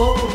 oh.